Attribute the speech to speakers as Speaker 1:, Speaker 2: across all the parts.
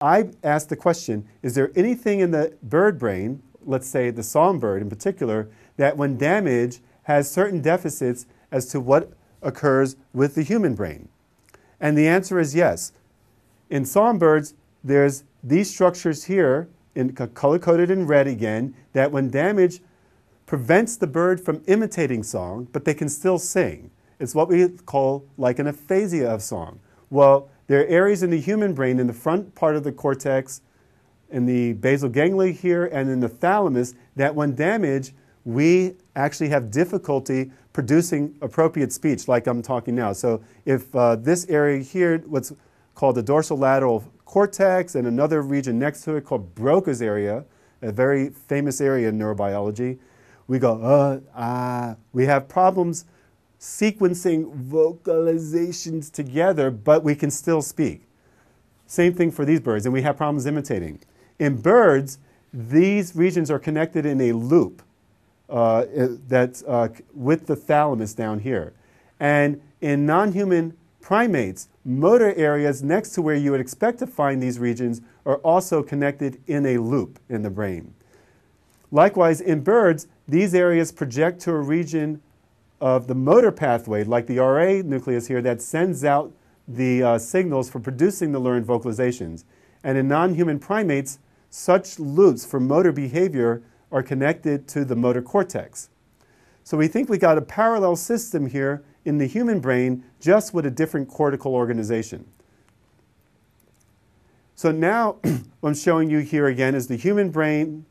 Speaker 1: I asked the question is there anything in the bird brain, let's say the songbird in particular, that when damaged has certain deficits as to what occurs with the human brain? And the answer is yes. In songbirds, there's these structures here, in, color coded in red again, that when damaged prevents the bird from imitating song, but they can still sing. It's what we call like an aphasia of song. Well, there are areas in the human brain in the front part of the cortex, in the basal ganglia here, and in the thalamus that when damaged, we actually have difficulty producing appropriate speech like I'm talking now. So if uh, this area here, what's called the dorsolateral cortex, and another region next to it called Broca's area, a very famous area in neurobiology, we go, uh, ah, we have problems sequencing vocalizations together, but we can still speak. Same thing for these birds, and we have problems imitating. In birds, these regions are connected in a loop uh, that's uh, with the thalamus down here. And in non human primates, motor areas next to where you would expect to find these regions are also connected in a loop in the brain. Likewise, in birds, these areas project to a region of the motor pathway, like the RA nucleus here, that sends out the uh, signals for producing the learned vocalizations. And in non human primates, such loops for motor behavior are connected to the motor cortex. So we think we got a parallel system here in the human brain, just with a different cortical organization. So now, what I'm showing you here again is the human brain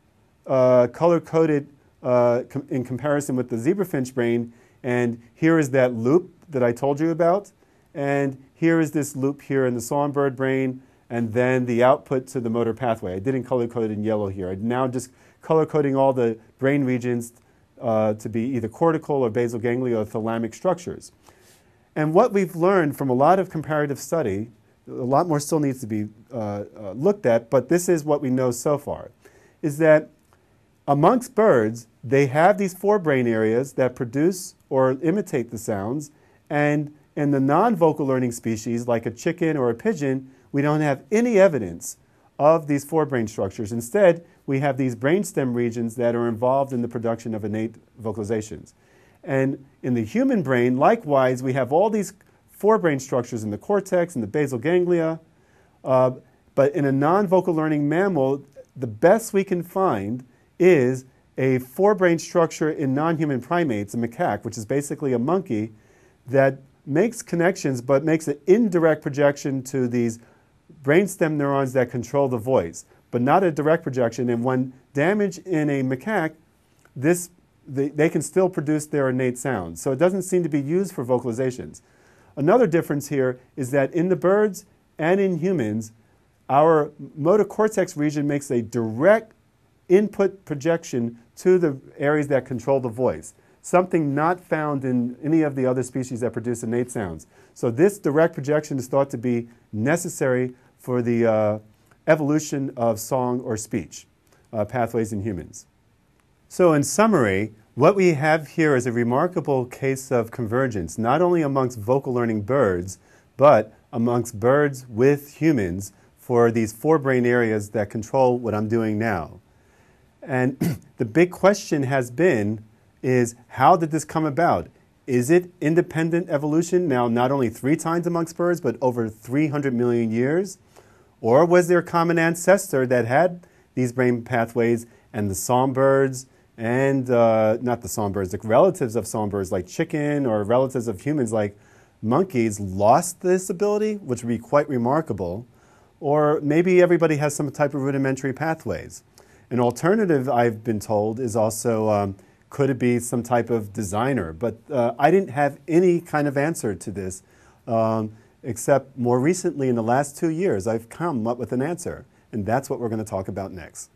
Speaker 1: uh, color coded uh, com in comparison with the zebrafinch brain. And here is that loop that I told you about. And here is this loop here in the songbird brain, and then the output to the motor pathway. I didn't color code in yellow here. I'm now just color coding all the brain regions uh, to be either cortical or basal ganglia or thalamic structures. And what we've learned from a lot of comparative study, a lot more still needs to be uh, uh, looked at, but this is what we know so far, is that amongst birds, they have these forebrain areas that produce or imitate the sounds, and in the non-vocal learning species, like a chicken or a pigeon, we don't have any evidence of these forebrain structures. Instead, we have these brainstem regions that are involved in the production of innate vocalizations. And in the human brain, likewise, we have all these forebrain structures in the cortex and the basal ganglia. Uh, but in a non vocal learning mammal, the best we can find is a forebrain structure in non human primates, a macaque, which is basically a monkey, that makes connections but makes an indirect projection to these brainstem neurons that control the voice, but not a direct projection. And when damage in a macaque, this they, they can still produce their innate sounds. So it doesn't seem to be used for vocalizations. Another difference here is that in the birds and in humans, our motor cortex region makes a direct input projection to the areas that control the voice, something not found in any of the other species that produce innate sounds. So this direct projection is thought to be necessary for the uh, evolution of song or speech uh, pathways in humans. So, in summary, what we have here is a remarkable case of convergence, not only amongst vocal learning birds, but amongst birds with humans for these forebrain areas that control what I'm doing now. And the big question has been is how did this come about? Is it independent evolution now not only three times amongst birds, but over 300 million years? Or was there a common ancestor that had these brain pathways and the songbirds and uh, not the songbirds, the relatives of songbirds like chicken or relatives of humans like monkeys lost this ability, which would be quite remarkable. Or maybe everybody has some type of rudimentary pathways. An alternative, I've been told, is also um, could it be some type of designer? But uh, I didn't have any kind of answer to this, um, except more recently in the last two years, I've come up with an answer. And that's what we're going to talk about next.